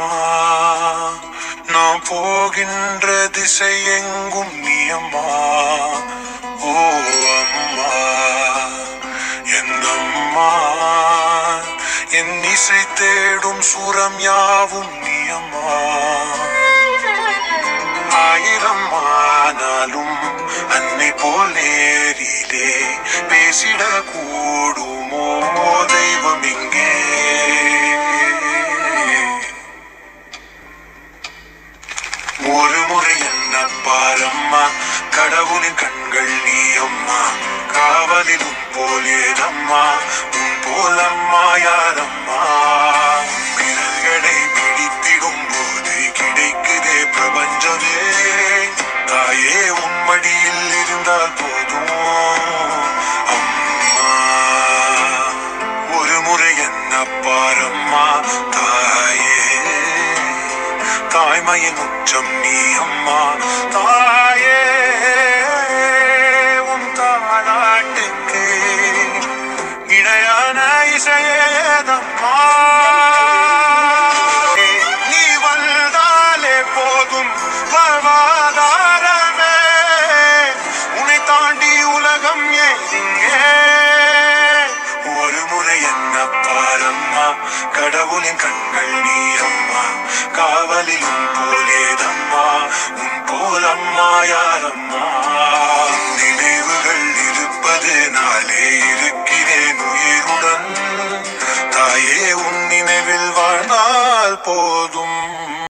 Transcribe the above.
அம்மா நான் போகின்ற திசை எங்கும் நீ அம்மா ஓ அம்மா. என் அம்மா என் இசை தேடும் சுரம் யாவும் நீ அம்மா ஆயிரம் ஆனாலும் அன்னை போல் நேரிலே பேசிட ஒரு முறை என்ன பாரம்மா கடவுளின் கண்கள் நீ அம்மா. காவலில் உன் போல் ஏதம்மா உன் போல் அம்மா யாரம்மா? பிறர்களை பிடித்திடும் போது கிடைக்குதே பிரபஞ்சமே. தாயே உம்மடியில் இருந்தால் போதும். அம்மா. ஒரு முறை என்ன பாரம்மா தாய்மையின் உச்சம் நீ அம்மா. தாயே உன் தாளாட்டுக்கு இணையான இசையேதம்மா. நீ வந்தாலே போதும் வாழ்வாதாரமே. உன்னை தாண்டி உலகம் ஏங்கே ஒரு முறை என்ன பாரம்மா கடவுளின் கண்கள் நீ காவலில் உன் போலேதம்மா உன் போலம்மா யாரம்மா? நினைவுகள் இருப்பது நாளே இருக்கிறேன் உயிருடன். தாயே உன் நினைவில் வாழ்ந்தால் போதும்.